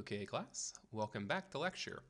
Okay, class, welcome back to lecture.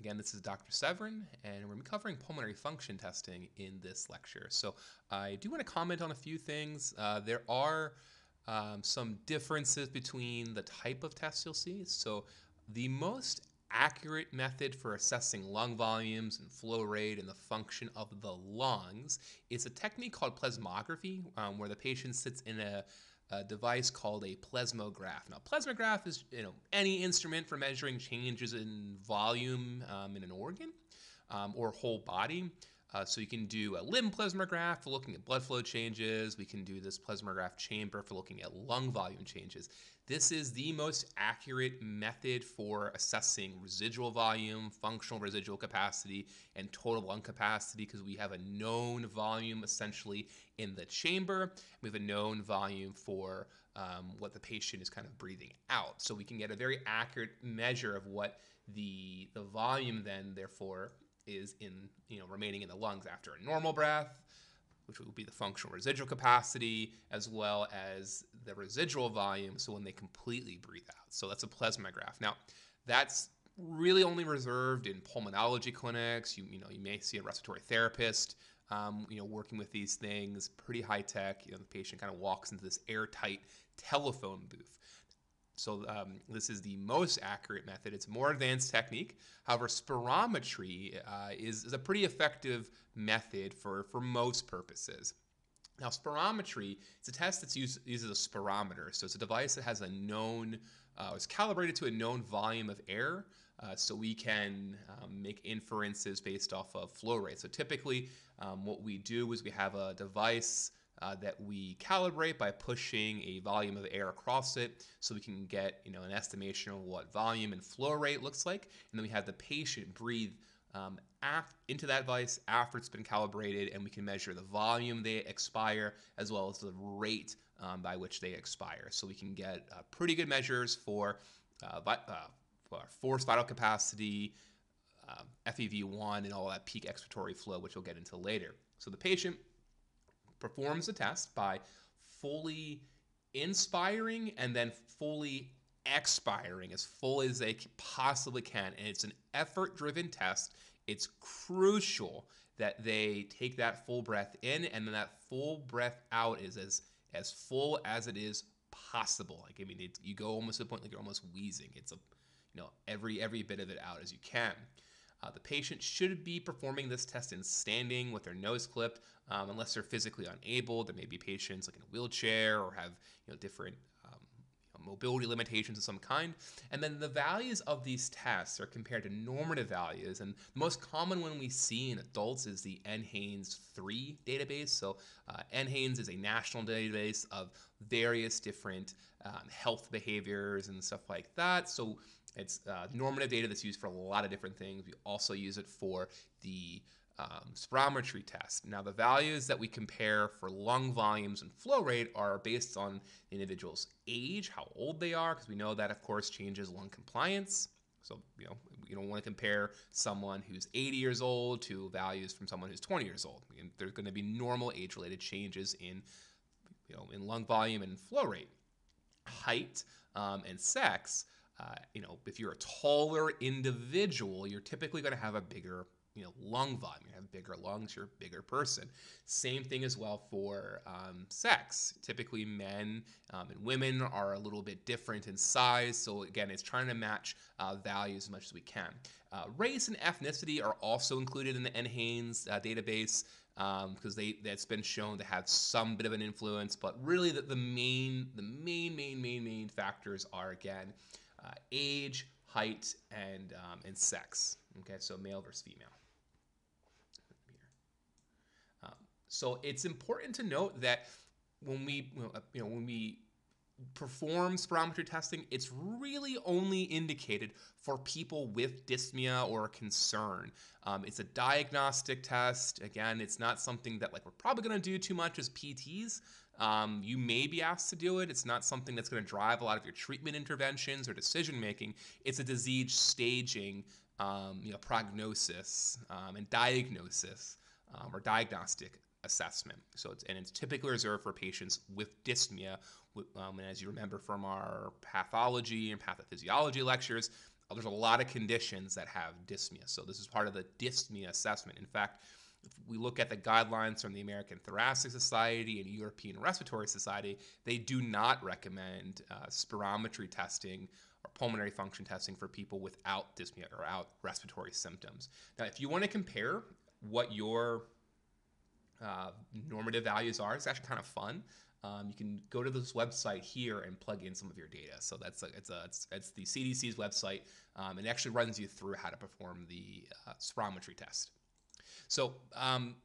Again, this is Dr. Severin, and we're covering pulmonary function testing in this lecture. So I do want to comment on a few things. Uh, there are um, some differences between the type of tests you'll see. So the most accurate method for assessing lung volumes and flow rate and the function of the lungs is a technique called plethysmography, um, where the patient sits in a a device called a plethysmograph. Now, plethysmograph is you know any instrument for measuring changes in volume um, in an organ um, or whole body. Uh, so you can do a limb plethysmograph for looking at blood flow changes. We can do this plethysmograph chamber for looking at lung volume changes. This is the most accurate method for assessing residual volume, functional residual capacity, and total lung capacity because we have a known volume essentially in the chamber. We have a known volume for um, what the patient is kind of breathing out. So we can get a very accurate measure of what the, the volume then therefore is in you know remaining in the lungs after a normal breath, which will be the functional residual capacity, as well as the residual volume. So when they completely breathe out, so that's a plethysmograph. Now, that's really only reserved in pulmonology clinics. You you know you may see a respiratory therapist. Um, you know, working with these things, pretty high tech. You know, the patient kind of walks into this airtight telephone booth. So um, this is the most accurate method. It's a more advanced technique. However, spirometry uh, is, is a pretty effective method for, for most purposes. Now, spirometry is a test that uses a spirometer. So it's a device that has a known, uh, it's calibrated to a known volume of air. Uh, so we can um, make inferences based off of flow rate. So typically, um, what we do is we have a device uh, that we calibrate by pushing a volume of air across it so we can get you know an estimation of what volume and flow rate looks like. And then we have the patient breathe um, into that device after it's been calibrated and we can measure the volume they expire as well as the rate um, by which they expire. So we can get uh, pretty good measures for, uh, uh for forced vital capacity um, FEV1 and all that peak expiratory flow which we'll get into later. So the patient performs the test by fully inspiring and then fully expiring as full as they possibly can. And it's an effort driven test. It's crucial that they take that full breath in and then that full breath out is as, as full as it is possible. Like, I mean, it, you go almost to the point like you're almost wheezing. It's a, you know, every, every bit of it out as you can. Uh, the patient should be performing this test in standing with their nose clipped, um, unless they're physically unable. There may be patients like in a wheelchair or have you know different mobility limitations of some kind. And then the values of these tests are compared to normative values. And the most common one we see in adults is the NHANES 3 database. So uh, NHANES is a national database of various different um, health behaviors and stuff like that. So it's uh, normative data that's used for a lot of different things. We also use it for the um, spirometry test. Now, the values that we compare for lung volumes and flow rate are based on the individual's age, how old they are, because we know that, of course, changes lung compliance. So, you know, you don't want to compare someone who's 80 years old to values from someone who's 20 years old. I mean, there's going to be normal age-related changes in, you know, in lung volume and flow rate. Height um, and sex uh, you know, if you're a taller individual, you're typically going to have a bigger, you know, lung volume. You have bigger lungs, you're a bigger person. Same thing as well for um, sex. Typically, men um, and women are a little bit different in size. So again, it's trying to match uh, values as much as we can. Uh, race and ethnicity are also included in the NHANES uh, database because um, they that's been shown to have some bit of an influence. But really, the, the main, the main, main, main, main factors are again uh, age, height, and, um, and sex. Okay, so male versus female. Um, so it's important to note that when we, you know, when we perform spirometry testing, it's really only indicated for people with dyspnea or concern. Um, it's a diagnostic test. Again, it's not something that like we're probably going to do too much as PTs. Um, you may be asked to do it. It's not something that's going to drive a lot of your treatment interventions or decision making. It's a disease staging, um, you know, prognosis um, and diagnosis um, or diagnostic assessment. So it's and it's typically reserved for patients with dyspnea. Um, and as you remember from our pathology and pathophysiology lectures, there's a lot of conditions that have dyspnea. So this is part of the dyspnea assessment. In fact, if we look at the guidelines from the American Thoracic Society and European Respiratory Society, they do not recommend uh, spirometry testing or pulmonary function testing for people without dyspnea or out respiratory symptoms. Now, if you want to compare what your uh, normative values are, it's actually kind of fun. Um, you can go to this website here and plug in some of your data. So that's a, it's a it's, it's the CDC's website, um, and it actually runs you through how to perform the uh, spirometry test. So um,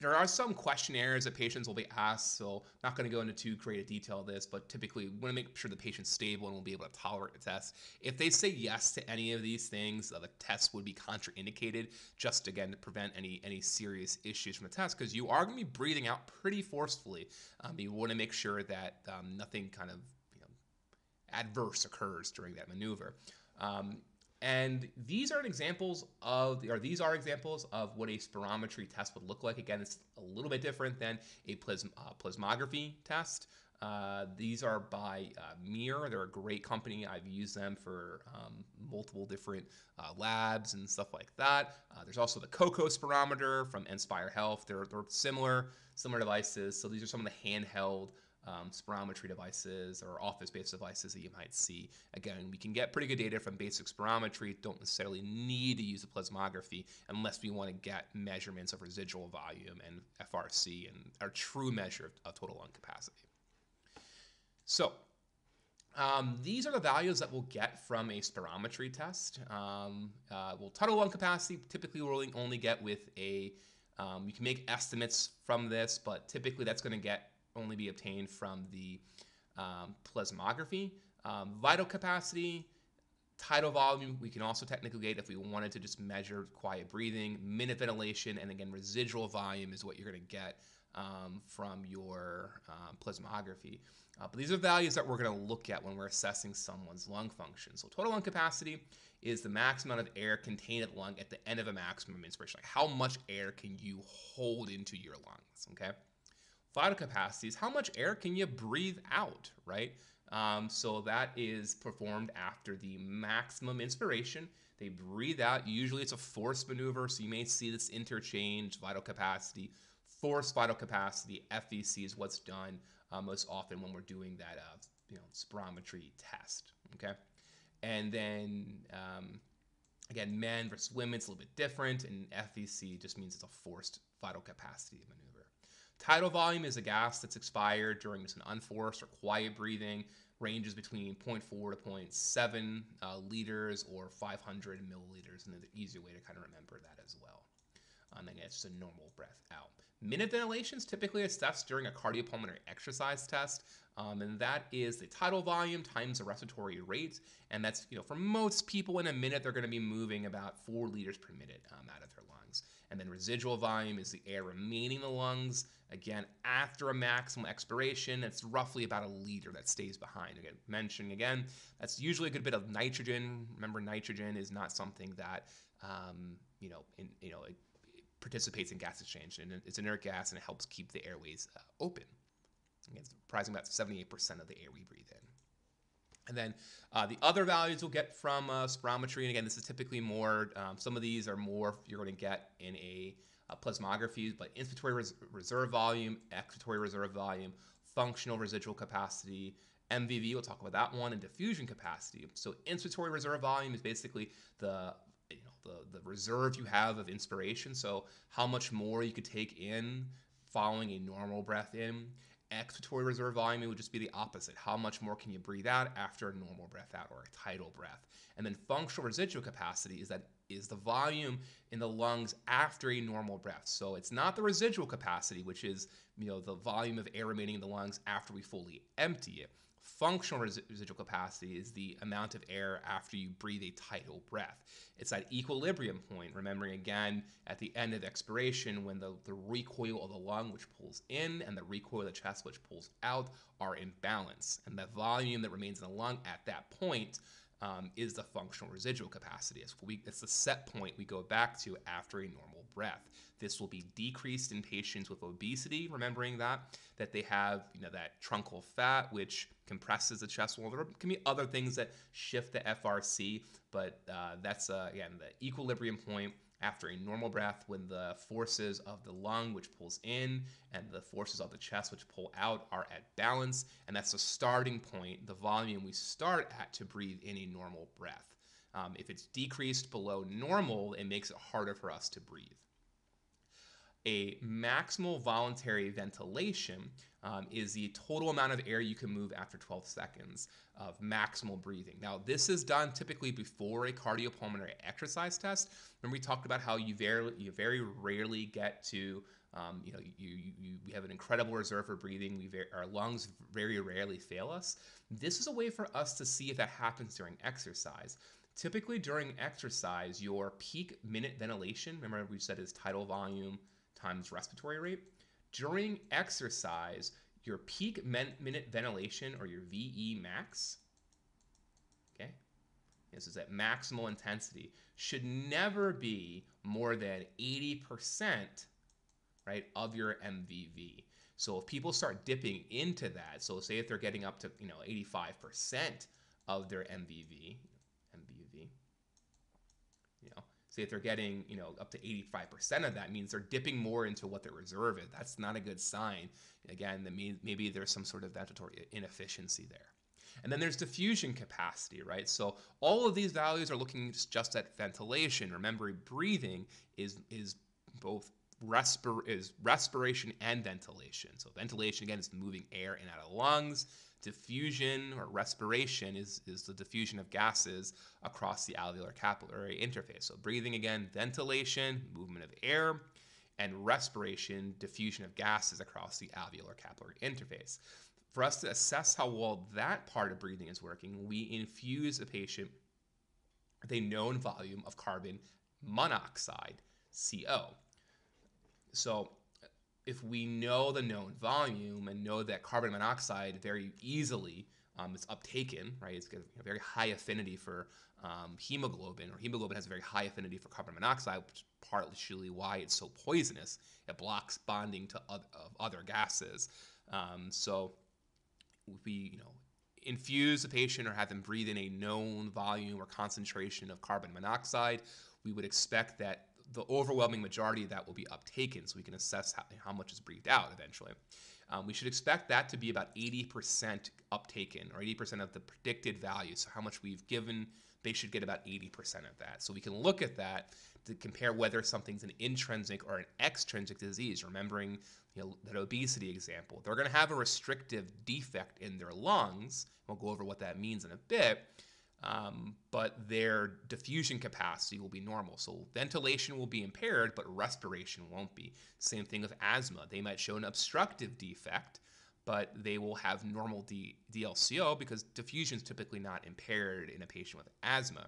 there are some questionnaires that patients will be asked, so I'm not going to go into too great a detail of this, but typically we want to make sure the patient's stable and will be able to tolerate the test. If they say yes to any of these things, the test would be contraindicated, just again to prevent any any serious issues from the test, because you are going to be breathing out pretty forcefully. Um, you want to make sure that um, nothing kind of you know, adverse occurs during that maneuver. Um, and these are examples of, or these are examples of what a spirometry test would look like. Again, it's a little bit different than a plasm, uh, plasmography test. Uh, these are by uh, MIR. They're a great company. I've used them for um, multiple different uh, labs and stuff like that. Uh, there's also the KoKo spirometer from nSpire Health. They're, they're similar, similar devices. So these are some of the handheld um, spirometry devices or office-based devices that you might see. Again, we can get pretty good data from basic spirometry. Don't necessarily need to use a plasmography unless we want to get measurements of residual volume and FRC and our true measure of, total lung capacity. So um, these are the values that we'll get from a spirometry test. Um, uh, well, total lung capacity typically we'll only get with a, um, you can make estimates from this, but typically that's going to get only be obtained from the um, plasmography. Um, vital capacity, tidal volume, we can also technically get if we wanted to just measure quiet breathing, minute ventilation, and again, residual volume is what you're going to get um, from your um, plasmography. Uh, but these are values that we're going to look at when we're assessing someone's lung function. So total lung capacity is the max amount of air contained at the lung at the end of a maximum inspiration. Like how much air can you hold into your lungs, okay? Vital capacities, how much air can you breathe out, right? Um, so that is performed after the maximum inspiration. They breathe out. Usually it's a forced maneuver, so you may see this interchange, vital capacity, forced vital capacity, FVC is what's done uh, most often when we're doing that uh, you know, spirometry test, okay? And then, um, again, men versus women, it's a little bit different, and FVC just means it's a forced vital capacity maneuver. Tidal volume is a gas that's expired during just an unforced or quiet breathing, ranges between 0.4 to 0.7 uh, liters or 500 milliliters, and the easier way to kind of remember that as well. And then it's just a normal breath out. Minute ventilation is typically assessed during a cardiopulmonary exercise test, um, and that is the tidal volume times the respiratory rate, and that's you know for most people in a minute they're going to be moving about four liters per minute um, out of their lungs, and then residual volume is the air remaining in the lungs Again, after a maximum expiration, it's roughly about a liter that stays behind. Again, mentioning again, that's usually a good bit of nitrogen. Remember, nitrogen is not something that um, you know, in, you know, it, participates in gas exchange, and it's inert gas, and it helps keep the airways uh, open. Again, it's surprising about 78% of the air we breathe in. And then uh, the other values we'll get from uh, spirometry, and again, this is typically more, um, some of these are more you're going to get in a uh, plasmographies, but inspiratory res reserve volume, expiratory reserve volume, functional residual capacity, MVV, we'll talk about that one, and diffusion capacity. So inspiratory reserve volume is basically the you know the, the reserve you have of inspiration. So how much more you could take in following a normal breath in. Expiratory reserve volume would just be the opposite. How much more can you breathe out after a normal breath out or a tidal breath? And then functional residual capacity is that is the volume in the lungs after a normal breath. So it's not the residual capacity, which is you know the volume of air remaining in the lungs after we fully empty it. Functional res- residual capacity is the amount of air after you breathe a tidal breath. It's that equilibrium point, remembering again at the end of expiration when the, the recoil of the lung, which pulls in, and the recoil of the chest, which pulls out, are in balance. And the volume that remains in the lung at that point um, is the functional residual capacity. It's, we, it's the set point we go back to after a normal breath. This will be decreased in patients with obesity, remembering that, that they have you know, that truncal fat, which compresses the chest wall. There can be other things that shift the FRC, but uh, that's, uh, again, the equilibrium point after a normal breath when the forces of the lung, which pulls in, and the forces of the chest, which pull out, are at balance. And that's the starting point, the volume we start at to breathe in a normal breath. Um, if it's decreased below normal, it makes it harder for us to breathe. A maximal voluntary ventilation um, is the total amount of air you can move after 12 seconds of maximal breathing. Now, this is done typically before a cardiopulmonary exercise test. Remember, we talked about how you very, you very rarely get to, um, you know, you, you, you, we have an incredible reserve for breathing. We our lungs very rarely fail us. This is a way for us to see if that happens during exercise. Typically, during exercise, your peak minute ventilation, remember we said is tidal volume times respiratory rate. During exercise, your peak minute ventilation or your VE max, okay, this is at maximal intensity, should never be more than 80% right, of your MVV. So if people start dipping into that, so say if they're getting up to, you know, 85% of their MVV, if they're getting you know up to 85% of that means they're dipping more into what their reserve is. That's not a good sign. Again that means maybe there's some sort of ventilatory inefficiency there. And then there's diffusion capacity right? So all of these values are looking just at ventilation. Remember breathing is is both respir- is respiration and ventilation. So ventilation again is moving air in and out of lungs diffusion or respiration is, is the diffusion of gases across the alveolar capillary interface. So breathing again, ventilation, movement of air, and respiration, diffusion of gases across the alveolar capillary interface. For us to assess how well that part of breathing is working, we infuse a patient with a known volume of carbon monoxide, CO. So if we know the known volume and know that carbon monoxide very easily um, is uptaken, right? It's got a very high affinity for um, hemoglobin, or hemoglobin has a very high affinity for carbon monoxide, which is partially why it's so poisonous. It blocks bonding to other, other gases. Um, so if we, you know, infuse a patient or have them breathe in a known volume or concentration of carbon monoxide, we would expect that the overwhelming majority of that will be uptaken, so we can assess how, how much is breathed out eventually. Um, we should expect that to be about 80% uptaken, or 80% of the predicted value. So how much we've given, they should get about 80% of that. So we can look at that to compare whether something's an intrinsic or an extrinsic disease. Remembering you know, that obesity example, they're going to have a restrictive defect in their lungs. We'll go over what that means in a bit um, but their diffusion capacity will be normal. So ventilation will be impaired, but respiration won't be. Same thing with asthma. They might show an obstructive defect, but they will have normal D- DLCO because diffusion is typically not impaired in a patient with asthma.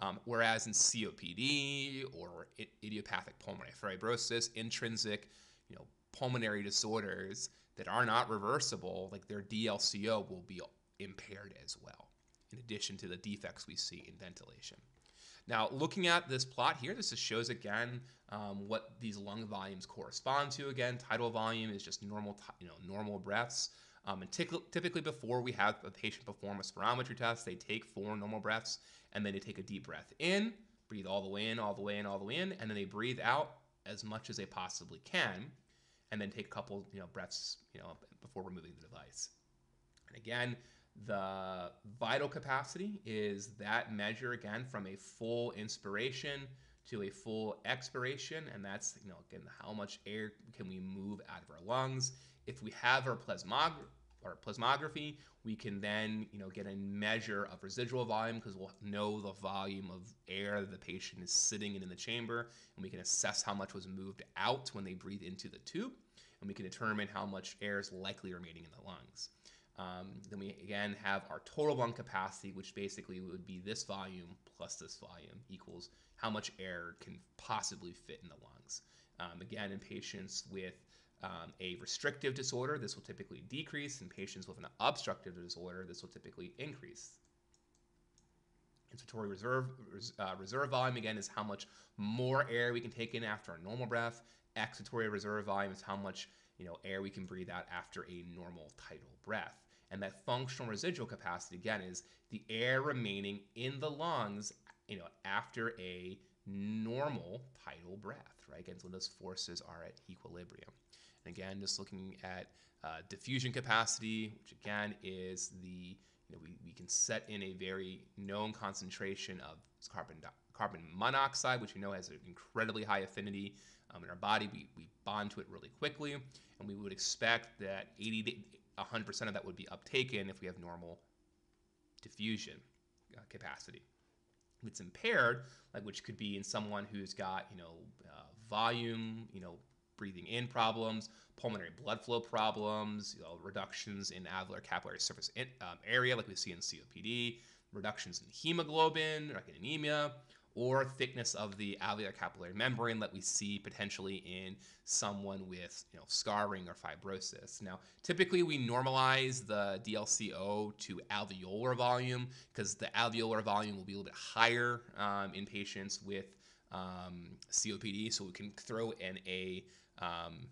Um, whereas in COPD or idiopathic pulmonary fibrosis, intrinsic, you know, pulmonary disorders that are not reversible, like their DLCO will be impaired as well in addition to the defects we see in ventilation. Now, looking at this plot here, this just shows again um, what these lung volumes correspond to. Again, tidal volume is just normal, you know, normal breaths. Um, and typically before we have a patient perform a spirometry test, they take four normal breaths and then they take a deep breath in, breathe all the way in, all the way in, all the way in, and then they breathe out as much as they possibly can, and then take a couple, you know, breaths, you know, before removing the device. And again, the vital capacity is that measure again from a full inspiration to a full expiration, and that's you know again how much air can we move out of our lungs. If we have our plasmog or plasmography, we can then you know get a measure of residual volume because we'll know the volume of air the patient is sitting in in the chamber, and we can assess how much was moved out when they breathe into the tube, and we can determine how much air is likely remaining in the lungs. Um, then we again have our total lung capacity, which basically would be this volume plus this volume equals how much air can possibly fit in the lungs. Um, again, in patients with um, a restrictive disorder, this will typically decrease. In patients with an obstructive disorder, this will typically increase. inspiratory reserve uh, reserve volume again is how much more air we can take in after a normal breath. Expiratory reserve volume is how much you know air we can breathe out after a normal tidal breath. And that functional residual capacity again is the air remaining in the lungs, you know, after a normal tidal breath, right? Again, so those forces are at equilibrium. And again, just looking at uh, diffusion capacity, which again is the you know, we, we can set in a very known concentration of carbon carbon monoxide, which we know has an incredibly high affinity um, in our body. We, we bond to it really quickly, and we would expect that 80 to 100% of that would be uptaken if we have normal diffusion uh, capacity. If it's impaired, like which could be in someone who's got you know uh, volume, you know breathing in problems, pulmonary blood flow problems, you know, reductions in alveolar capillary surface in, um, area, like we see in COPD, reductions in hemoglobin, like in anemia, or thickness of the alveolar capillary membrane that we see potentially in someone with you know, scarring or fibrosis. Now, typically we normalize the DLCO to alveolar volume because the alveolar volume will be a little bit higher um, in patients with um, COPD, so we can throw in a um,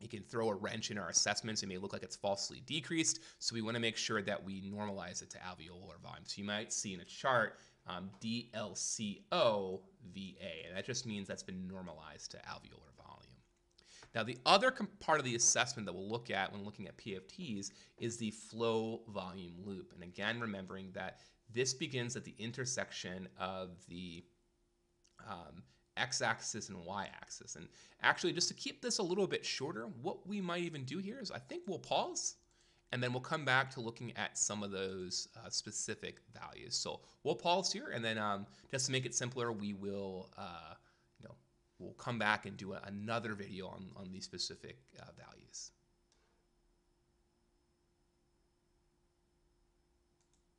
you can throw a wrench in our assessments. It may look like it's falsely decreased. So we want to make sure that we normalize it to alveolar volume. So you might see in a chart um, DLCO VA, and that just means that's been normalized to alveolar volume. Now, the other part of the assessment that we'll look at when looking at PFTs is the flow volume loop. And again, remembering that this begins at the intersection of the um, x-axis and y-axis. And actually, just to keep this a little bit shorter, what we might even do here is I think we'll pause and then we'll come back to looking at some of those uh, specific values. So we'll pause here, and then um, just to make it simpler, we will, uh, you know, we'll come back and do a, another video on, on these specific uh, values.